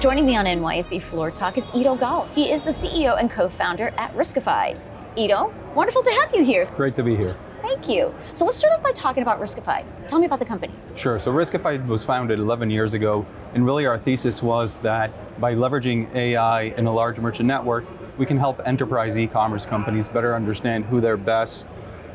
Joining me on NYSE Floor Talk is Eido Gal. He is the CEO and co-founder at Riskified. Eido, wonderful to have you here. Great to be here. Thank you. So let's start off by talking about Riskified. Tell me about the company. Sure. So Riskified was founded 11 years ago, and really our thesis was that by leveraging AI in a large merchant network, we can help enterprise e-commerce companies better understand who their best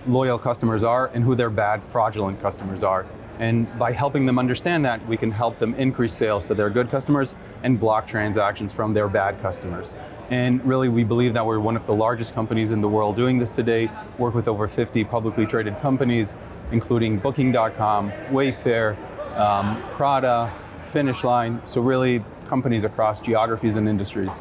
loyal customers are and who their bad fraudulent customers are. And by helping them understand that, we can help them increase sales to their good customers and block transactions from their bad customers. And really, we believe that we're one of the largest companies in the world doing this today, work with over 50 publicly traded companies, including Booking.com, Wayfair, um, Prada, Finish Line, so really companies across geographies and industries.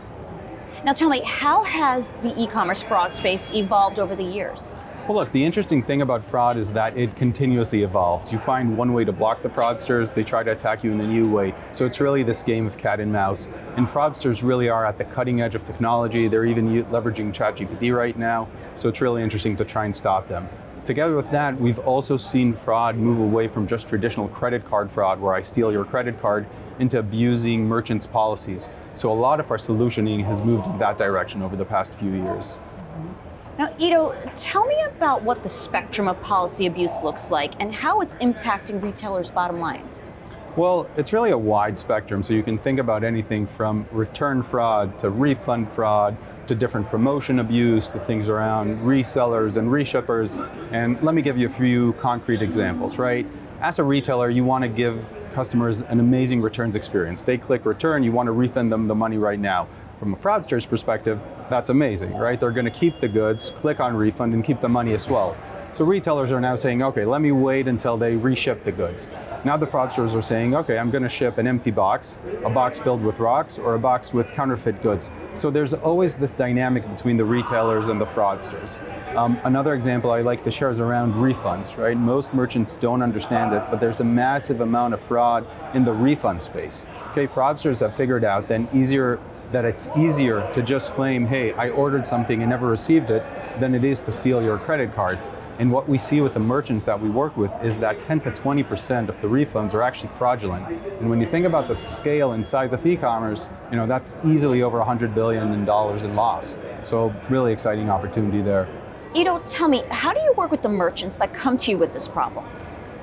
Now tell me, how has the e-commerce fraud space evolved over the years? Well, look, the interesting thing about fraud is that it continuously evolves. You find one way to block the fraudsters, they try to attack you in a new way. So it's really this game of cat and mouse. And fraudsters really are at the cutting edge of technology. They're even leveraging ChatGPT right now. So it's really interesting to try and stop them. Together with that, we've also seen fraud move away from just traditional credit card fraud, where I steal your credit card, into abusing merchants' policies. So a lot of our solutioning has moved in that direction over the past few years. Now, Eido, tell me about what the spectrum of policy abuse looks like and how it's impacting retailers' bottom lines. Well, it's really a wide spectrum. So you can think about anything from return fraud to refund fraud to different promotion abuse to things around resellers and reshippers. And let me give you a few concrete examples, right? As a retailer, you want to give customers an amazing returns experience. They click return, you want to refund them the money right now from a fraudster's perspective, that's amazing, right? They're going to keep the goods, click on refund, and keep the money as well. So retailers are now saying, okay, let me wait until they reship the goods. Now the fraudsters are saying, okay, I'm going to ship an empty box, a box filled with rocks, or a box with counterfeit goods. So there's always this dynamic between the retailers and the fraudsters. Um, another example I like to share is around refunds, right? Most merchants don't understand it, but there's a massive amount of fraud in the refund space. Okay, fraudsters have figured out then easier that it's easier to just claim, hey, I ordered something and never received it, than it is to steal your credit cards. And what we see with the merchants that we work with is that 10 to 20% of the refunds are actually fraudulent. And when you think about the scale and size of e-commerce, you know, that's easily over 100 billion in dollars in loss. So really exciting opportunity there. Eido, tell me, how do you work with the merchants that come to you with this problem?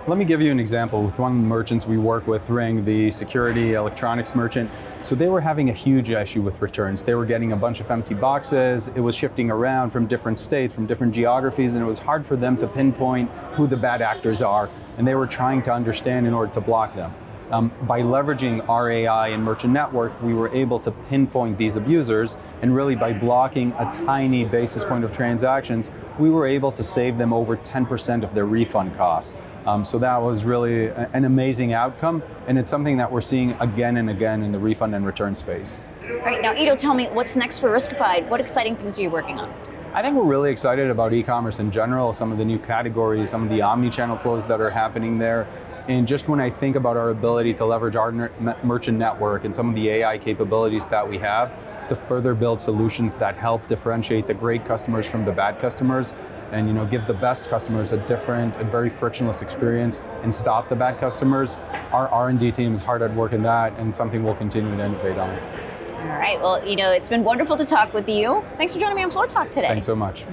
Let me give you an example with one of the merchants we work with, Ring, the security electronics merchant. So they were having a huge issue with returns. They were getting a bunch of empty boxes. It was shifting around from different states, from different geographies, and it was hard for them to pinpoint who the bad actors are. And they were trying to understand in order to block them. Um, by leveraging our AI and merchant network, we were able to pinpoint these abusers, and really by blocking a tiny basis point of transactions, we were able to save them over 10% of their refund cost. Um, so that was really an amazing outcome, and it's something that we're seeing again and again in the refund and return space. All right, now Eido, tell me what's next for Riskified? What exciting things are you working on? I think we're really excited about e-commerce in general, some of the new categories, some of the omni-channel flows that are happening there. And just when I think about our ability to leverage our merchant network and some of the AI capabilities that we have, to further build solutions that help differentiate the great customers from the bad customers and you know give the best customers a different and very frictionless experience and stop the bad customers. Our R&D team is hard at work in that and something we'll continue to innovate on. All right, well, you know, it's been wonderful to talk with you. Thanks for joining me on Floor Talk today. Thanks so much.